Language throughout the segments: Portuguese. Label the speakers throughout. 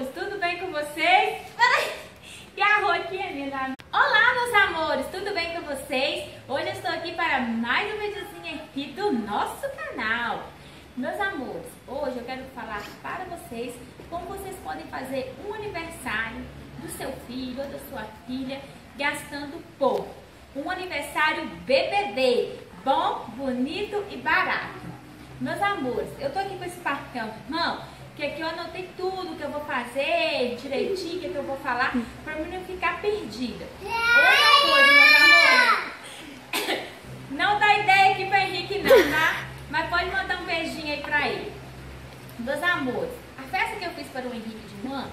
Speaker 1: amores, tudo bem com vocês? E a roquinha linda. Olá, meus amores, tudo bem com vocês? Hoje eu estou aqui para mais um videozinho aqui do nosso canal. Meus amores, hoje eu quero falar para vocês como vocês podem fazer um aniversário do seu filho ou da sua filha gastando pouco. Um aniversário BBB, bom, bonito e barato. Meus amores, eu tô aqui com esse papel, não que aqui eu anotei tudo que eu vou fazer direitinho, que eu vou falar, pra mim não ficar perdida. Outra coisa, meus amores, não dá ideia aqui pra Henrique não, tá? Mas pode mandar um beijinho aí pra ele. Meus amores, a festa que eu fiz para o Henrique de Mãe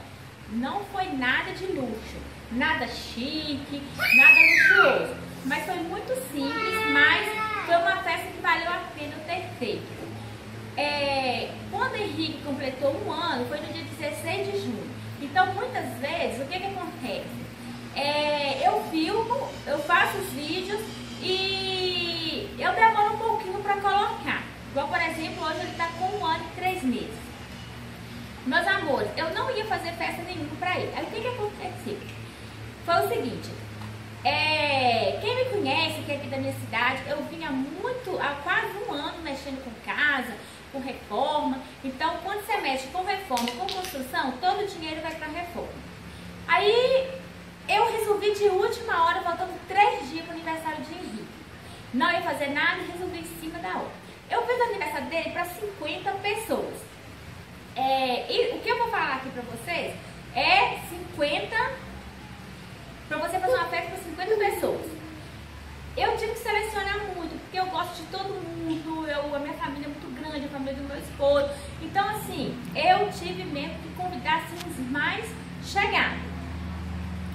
Speaker 1: não foi nada de luxo, nada chique, nada luxuoso. Mas foi muito simples, mas foi uma festa que valeu a pena eu ter feito. É, quando o Henrique completou um ano, foi no dia 16 de junho. Então, muitas vezes, o que, que acontece? É, eu filmo, eu faço os vídeos e eu demoro um pouquinho para colocar. Igual, por exemplo, hoje ele está com um ano e três meses. Meus amores, eu não ia fazer festa nenhuma para ele. Aí o que, que aconteceu? Foi o seguinte, é, quem me conhece, que é aqui da minha cidade, eu vinha muito, há quase um ano mexendo com casa, com reforma. Então, quando você mexe com reforma, com construção, todo o dinheiro vai para reforma. Aí, eu resolvi de última hora, faltando três dias para o aniversário de Henrique. Não ia fazer nada e resolvi em cima da hora. Eu fiz o aniversário dele para 50 pessoas. É, e o que eu vou falar aqui para vocês é 50 para você fazer uma festa para 50 pessoas. Eu tive que selecionar muito, porque eu gosto de todo mundo, eu, a minha família é muito grande, a família do meu esposo. Então, assim, eu tive mesmo que convidar assim, os mais chegados.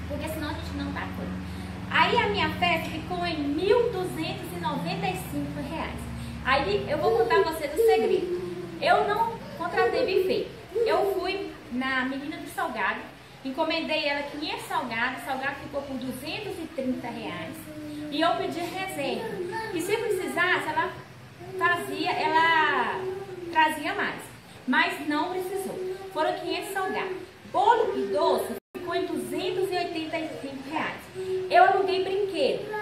Speaker 1: Porque senão a gente não dá conta. Aí a minha festa ficou em R$ 1.295. Aí eu vou contar a vocês o segredo. Eu não contratei buffet. Eu fui na Menina do Salgado, encomendei ela 500 salgados, o salgado ficou por 230 reais. E eu pedi reserva. E se precisasse, ela fazia, ela trazia mais. Mas não precisou. Foram 500 salgados. Bolo e doce ficou em 285 reais. Eu aluguei brinquedo.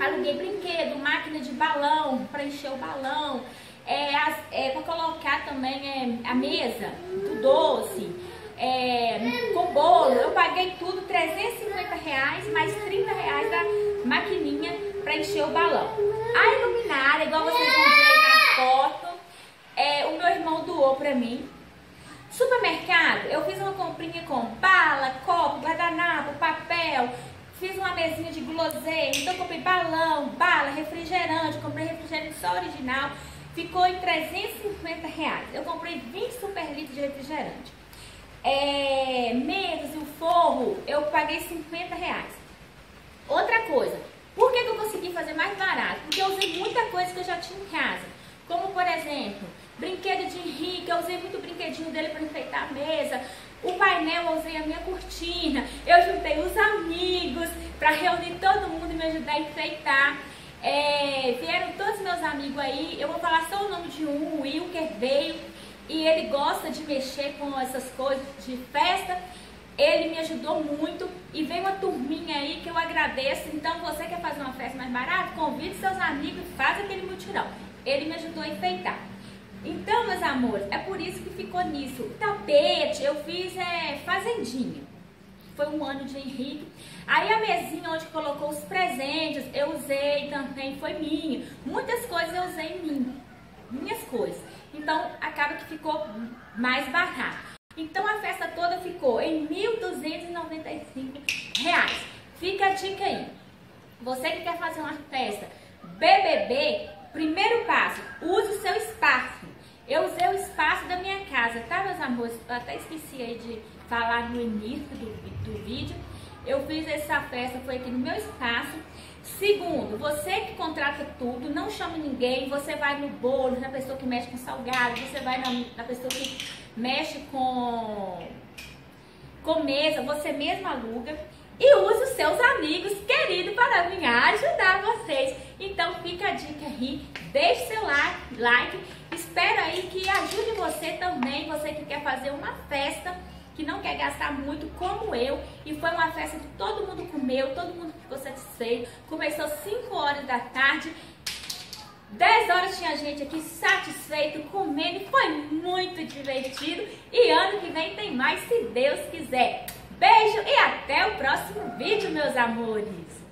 Speaker 1: Aluguei brinquedo, máquina de balão para encher o balão. É, é, para colocar também é, a mesa do doce, é, com bolo, eu paguei tudo 350 reais, mais 30 reais da maquininha para encher o balão. A iluminária, igual vocês vão ver na foto, é, o meu irmão doou para mim. Supermercado, eu fiz uma comprinha com bala, copo, guardanapo, papel, fiz uma mesinha de guloseima, então comprei balão, bala, refrigerante, comprei refrigerante só original, ficou em 350 reais. Eu comprei 20 super litros de refrigerante. É, mesas e o forro, eu paguei 50 reais. Outra coisa, por que, que eu consegui fazer mais barato? Porque eu usei muita coisa que eu já tinha em casa. Como, por exemplo, brinquedo de Henrique, eu usei muito brinquedinho dele para enfeitar a mesa. O painel, eu usei a minha cortina. Eu juntei os amigos para reunir todo mundo e me ajudar a enfeitar. É, vieram todos meus amigos aí. Eu vou falar só o nome de um, o Wilker veio. E ele gosta de mexer com essas coisas de festa. Ele me ajudou muito e vem uma turminha aí que eu agradeço. Então, você quer fazer uma festa mais barata? Convide seus amigos e faz aquele mutirão. Ele me ajudou a enfeitar. Então, meus amores, é por isso que ficou nisso. O tapete, eu fiz é, fazendinha. Foi um ano de Henrique. Aí a mesinha onde colocou os presentes, eu usei também, foi minha. Muitas coisas eu usei mim. Minhas coisas. Então, acaba que ficou mais barato. Então a festa toda ficou em 1.295 reais. Fica a dica aí. Você que quer fazer uma festa BBB, primeiro passo, use o seu espaço. Eu usei o espaço da minha casa, tá, meus amores? Eu até esqueci aí de falar no início do, do vídeo. Eu fiz essa festa, foi aqui no meu espaço. Segundo, você que contrata tudo, não chame ninguém, você vai no bolo, na pessoa que mexe com salgado, você vai na, na pessoa que mexe com, com mesa, você mesmo aluga e use os seus amigos queridos para vir ajudar deixe seu like, like, espero aí que ajude você também, você que quer fazer uma festa que não quer gastar muito como eu. E foi uma festa que todo mundo comeu, todo mundo ficou satisfeito. Começou 5 horas da tarde 10 horas tinha gente aqui satisfeito, comendo foi muito divertido. E ano que vem tem mais, se Deus quiser. Beijo e até o próximo vídeo, meus amores!